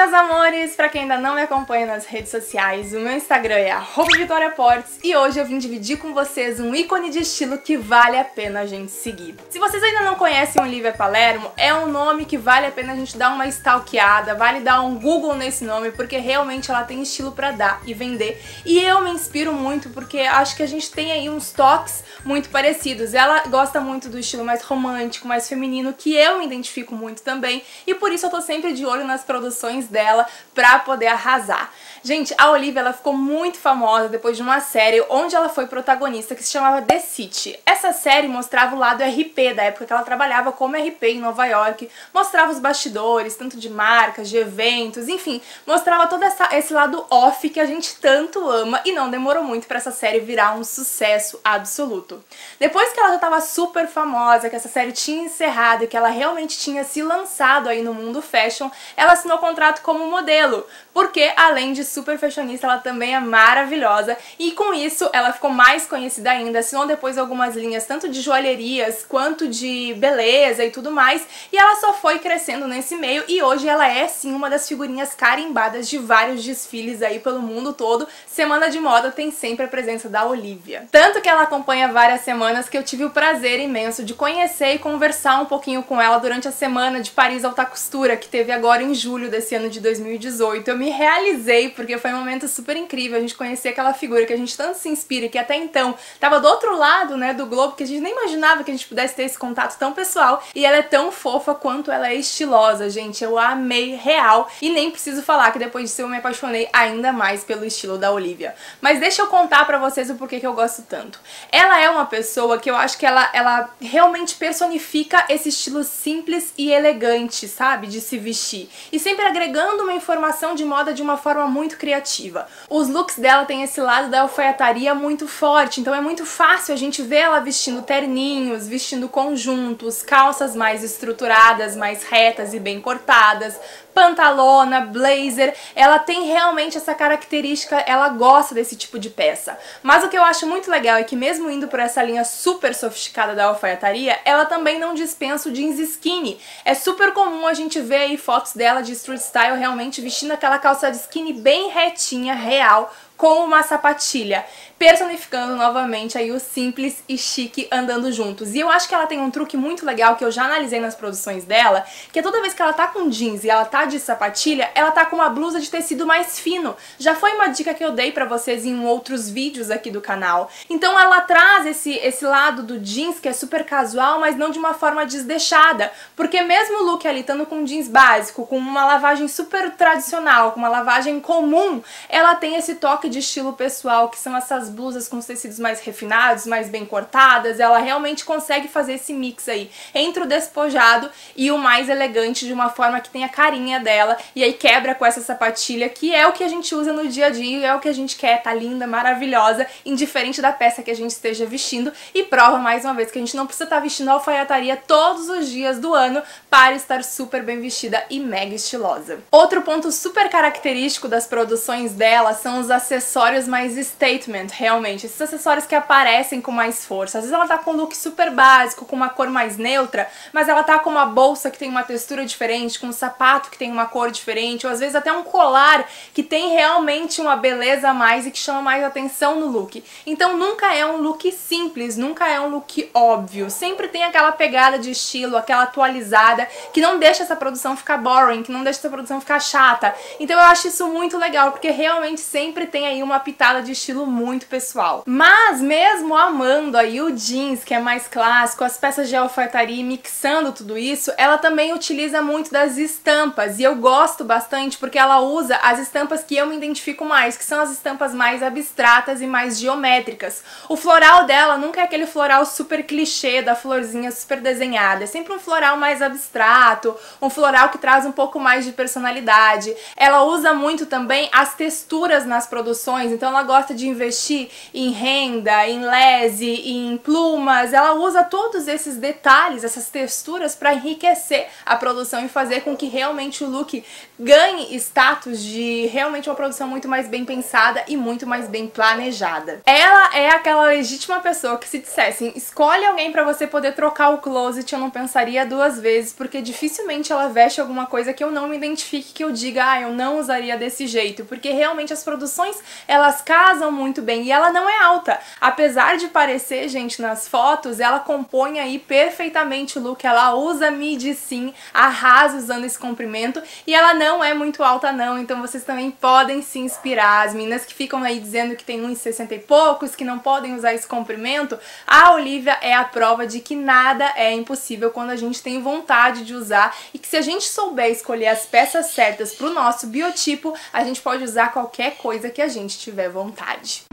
meus amores! Pra quem ainda não me acompanha nas redes sociais, o meu Instagram é @vitoriaportes e hoje eu vim dividir com vocês um ícone de estilo que vale a pena a gente seguir. Se vocês ainda não conhecem Olivia Palermo, é um nome que vale a pena a gente dar uma stalkeada, vale dar um Google nesse nome, porque realmente ela tem estilo pra dar e vender. E eu me inspiro muito porque acho que a gente tem aí uns toques muito parecidos. Ela gosta muito do estilo mais romântico, mais feminino, que eu me identifico muito também, e por isso eu tô sempre de olho nas produções dela pra poder arrasar. Gente, a Olivia ela ficou muito famosa depois de uma série onde ela foi protagonista que se chamava The City. Essa série mostrava o lado RP da época que ela trabalhava como RP em Nova York, mostrava os bastidores, tanto de marcas, de eventos, enfim, mostrava todo essa, esse lado off que a gente tanto ama e não demorou muito para essa série virar um sucesso absoluto. Depois que ela já estava super famosa, que essa série tinha encerrado e que ela realmente tinha se lançado aí no mundo fashion, ela assinou contrato como modelo, porque além de super fashionista, ela também é maravilhosa e com isso ela ficou mais conhecida ainda, assinou depois algumas linhas tanto de joalherias quanto de beleza e tudo mais, e ela só foi crescendo nesse meio e hoje ela é sim uma das figurinhas carimbadas de vários desfiles aí pelo mundo todo. Semana de moda tem sempre a presença da Olivia. Tanto que ela acompanha várias semanas que eu tive o prazer imenso de conhecer e conversar um pouquinho com ela durante a semana de Paris Alta Costura, que teve agora em julho desse ano de 2018. Eu me realizei porque foi um momento super incrível a gente conhecer aquela figura que a gente tanto se inspira que até então tava do outro lado, né, do globo, que a gente nem imaginava que a gente pudesse ter esse contato tão pessoal. E ela é tão fofa quanto ela é estilosa, gente. Eu amei real e nem preciso falar que depois disso eu me apaixonei ainda mais pelo estilo da Olivia. Mas deixa eu contar pra vocês o porquê que eu gosto tanto. Ela é uma pessoa que eu acho que ela, ela realmente personifica esse estilo simples e elegante, sabe? De se vestir. E sempre agregando uma informação de moda de uma forma muito criativa. Os looks dela têm esse lado da alfaiataria muito forte, então é muito fácil a gente ver ela vestindo terninhos, vestindo conjuntos, calças mais estruturadas, mais retas e bem cortadas, pantalona, blazer, ela tem realmente essa característica, ela gosta desse tipo de peça. Mas o que eu acho muito legal é que mesmo indo por essa linha super sofisticada da alfaiataria, ela também não dispensa o jeans skinny. É super comum a gente ver aí fotos dela de street style realmente vestindo aquela calça de skinny bem retinha, real, com uma sapatilha, personificando novamente aí o simples e chique andando juntos. E eu acho que ela tem um truque muito legal que eu já analisei nas produções dela, que é toda vez que ela tá com jeans e ela tá de sapatilha, ela tá com uma blusa de tecido mais fino. Já foi uma dica que eu dei pra vocês em outros vídeos aqui do canal. Então ela traz esse, esse lado do jeans que é super casual, mas não de uma forma desdeixada, porque mesmo o look ali estando com jeans básico, com uma lavagem super tradicional, com uma lavagem comum, ela tem esse toque de estilo pessoal, que são essas blusas com os tecidos mais refinados, mais bem cortadas, ela realmente consegue fazer esse mix aí entre o despojado e o mais elegante de uma forma que tem a carinha dela e aí quebra com essa sapatilha que é o que a gente usa no dia a dia, é o que a gente quer, tá linda, maravilhosa, indiferente da peça que a gente esteja vestindo e prova mais uma vez que a gente não precisa estar tá vestindo alfaiataria todos os dias do ano para estar super bem vestida e mega estilosa. Outro ponto super característico das produções dela são os acessórios acessórios mais statement, realmente. Esses acessórios que aparecem com mais força. Às vezes ela tá com um look super básico, com uma cor mais neutra, mas ela tá com uma bolsa que tem uma textura diferente, com um sapato que tem uma cor diferente, ou às vezes até um colar que tem realmente uma beleza a mais e que chama mais atenção no look. Então nunca é um look simples, nunca é um look óbvio. Sempre tem aquela pegada de estilo, aquela atualizada, que não deixa essa produção ficar boring, que não deixa essa produção ficar chata. Então eu acho isso muito legal, porque realmente sempre tem aí uma pitada de estilo muito pessoal. Mas mesmo amando aí o jeans, que é mais clássico, as peças de alfaiataria mixando tudo isso, ela também utiliza muito das estampas e eu gosto bastante porque ela usa as estampas que eu me identifico mais, que são as estampas mais abstratas e mais geométricas. O floral dela nunca é aquele floral super clichê da florzinha super desenhada, é sempre um floral mais abstrato, um floral que traz um pouco mais de personalidade. Ela usa muito também as texturas nas produções produções, então ela gosta de investir em renda, em lese, em plumas, ela usa todos esses detalhes, essas texturas para enriquecer a produção e fazer com que realmente o look ganhe status de realmente uma produção muito mais bem pensada e muito mais bem planejada. Ela é aquela legítima pessoa que se dissessem, escolhe alguém para você poder trocar o closet, eu não pensaria duas vezes, porque dificilmente ela veste alguma coisa que eu não me identifique, que eu diga, ah, eu não usaria desse jeito, porque realmente as produções, elas casam muito bem. E ela não é alta. Apesar de parecer, gente, nas fotos, ela compõe aí perfeitamente o look, ela usa midi sim, arrasa usando esse comprimento. E ela não é muito alta não, então vocês também podem se inspirar. As meninas que ficam aí dizendo que tem uns 60 e poucos, que não podem usar esse comprimento, a Olivia é a prova de que nada é impossível quando a gente tem vontade de usar. E que se a gente souber escolher as peças certas para o nosso biotipo, a gente pode usar qualquer coisa que a gente tiver vontade.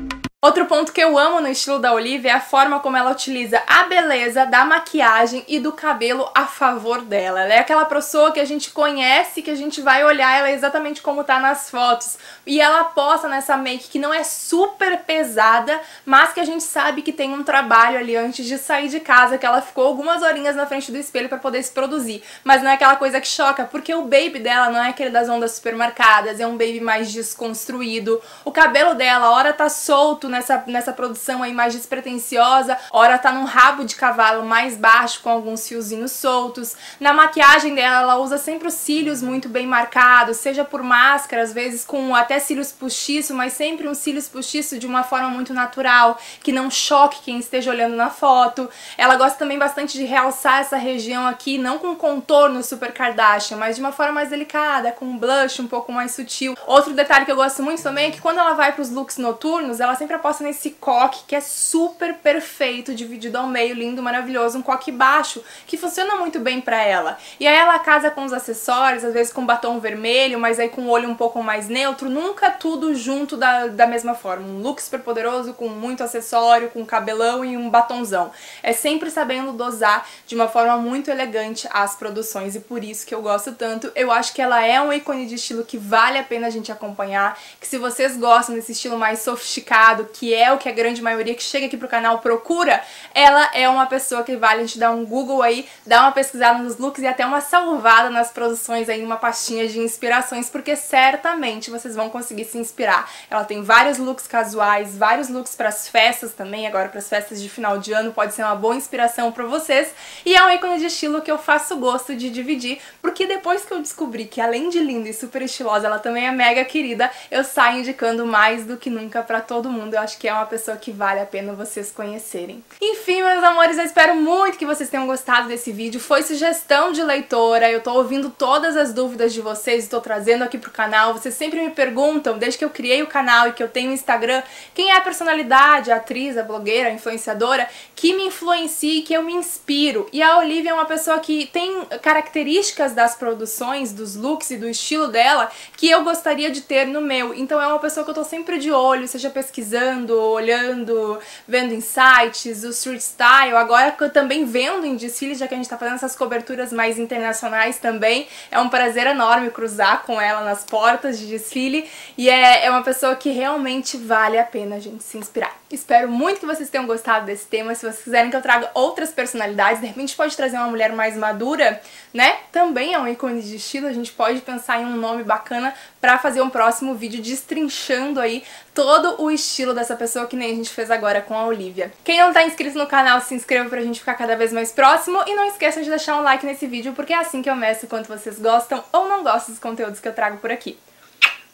Outro ponto que eu amo no estilo da Olivia é a forma como ela utiliza a beleza da maquiagem e do cabelo a favor dela. Ela é aquela pessoa que a gente conhece, que a gente vai olhar ela exatamente como tá nas fotos. E ela posta nessa make que não é super pesada, mas que a gente sabe que tem um trabalho ali antes de sair de casa, que ela ficou algumas horinhas na frente do espelho para poder se produzir. Mas não é aquela coisa que choca, porque o baby dela não é aquele das ondas super marcadas, é um baby mais desconstruído. O cabelo dela, a hora tá solto, né? Nessa, nessa produção aí mais despretensiosa, ora tá num rabo de cavalo mais baixo com alguns fiozinhos soltos. Na maquiagem dela, ela usa sempre os cílios muito bem marcados, seja por máscara, às vezes com até cílios postiço, mas sempre um cílios postiço de uma forma muito natural, que não choque quem esteja olhando na foto. Ela gosta também bastante de realçar essa região aqui, não com contorno super Kardashian, mas de uma forma mais delicada, com um blush um pouco mais sutil. Outro detalhe que eu gosto muito também é que quando ela vai para os looks noturnos, ela sempre aposta nesse coque que é super perfeito, dividido ao meio, lindo, maravilhoso, um coque baixo, que funciona muito bem pra ela. E aí ela casa com os acessórios, às vezes com batom vermelho, mas aí com o olho um pouco mais neutro, nunca tudo junto da, da mesma forma. Um look super poderoso, com muito acessório, com cabelão e um batonzão. É sempre sabendo dosar de uma forma muito elegante as produções e por isso que eu gosto tanto. Eu acho que ela é um ícone de estilo que vale a pena a gente acompanhar, que se vocês gostam desse estilo mais sofisticado, que é o que a grande maioria que chega aqui pro canal procura, ela é uma pessoa que vale a gente dar um Google aí, dar uma pesquisada nos looks e até uma salvada nas produções aí, uma pastinha de inspirações, porque certamente vocês vão conseguir se inspirar. Ela tem vários looks casuais, vários looks para as festas também, agora para as festas de final de ano, pode ser uma boa inspiração para vocês. E é um ícone de estilo que eu faço gosto de dividir, porque depois que eu descobri que além de linda e super estilosa, ela também é mega querida, eu saio indicando mais do que nunca para todo mundo. Eu acho que é uma pessoa que vale a pena vocês conhecerem. Enfim, meus amores, eu espero muito que vocês tenham gostado desse vídeo. Foi sugestão de leitora, eu tô ouvindo todas as dúvidas de vocês, estou trazendo aqui pro canal. Vocês sempre me perguntam, desde que eu criei o canal e que eu tenho o Instagram, quem é a personalidade, a atriz, a blogueira, a influenciadora que me influencia e que eu me inspiro. E a Olivia é uma pessoa que tem características das produções, dos looks e do estilo dela que eu gostaria de ter no meu. Então é uma pessoa que eu tô sempre de olho, seja pesquisando, olhando, vendo insights, o street style, agora também vendo em desfiles, já que a gente tá fazendo essas coberturas mais internacionais também. É um prazer enorme cruzar com ela nas portas de desfile e é, é uma pessoa que realmente vale a pena a gente se inspirar. Espero muito que vocês tenham gostado desse tema. Se vocês quiserem que eu traga outras personalidades, de repente pode trazer uma mulher mais madura, né? Também é um ícone de estilo, a gente pode pensar em um nome bacana pra fazer um próximo vídeo destrinchando aí todo o estilo dessa pessoa que nem a gente fez agora com a Olivia. Quem não tá inscrito no canal, se inscreva pra gente ficar cada vez mais próximo e não esqueça de deixar um like nesse vídeo porque é assim que eu mestro quanto vocês gostam ou não gostam dos conteúdos que eu trago por aqui.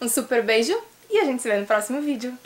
Um super beijo e a gente se vê no próximo vídeo.